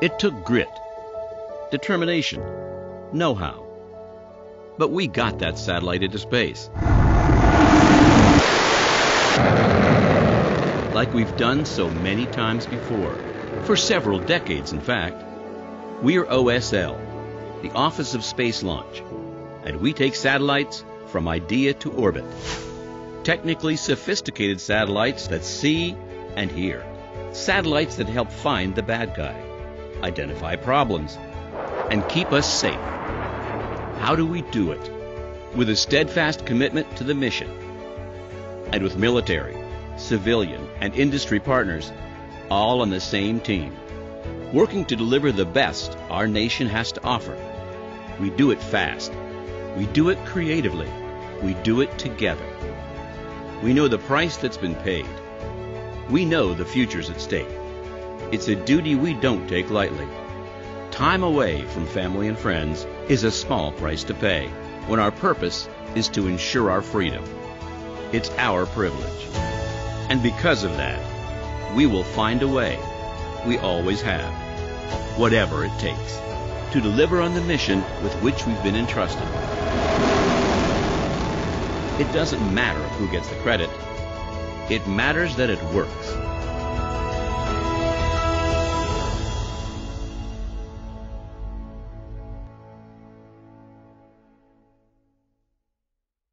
It took grit, determination, know how. But we got that satellite into space. Like we've done so many times before, for several decades, in fact. We're OSL, the Office of Space Launch, and we take satellites from idea to orbit. Technically sophisticated satellites that see and hear. Satellites that help find the bad guy, identify problems, and keep us safe. How do we do it? With a steadfast commitment to the mission. And with military, civilian, and industry partners all on the same team, working to deliver the best our nation has to offer. We do it fast. We do it creatively. We do it together. We know the price that's been paid. We know the future's at stake. It's a duty we don't take lightly. Time away from family and friends is a small price to pay when our purpose is to ensure our freedom. It's our privilege. And because of that, we will find a way. We always have. Whatever it takes to deliver on the mission with which we've been entrusted. It doesn't matter who gets the credit. It matters that it works.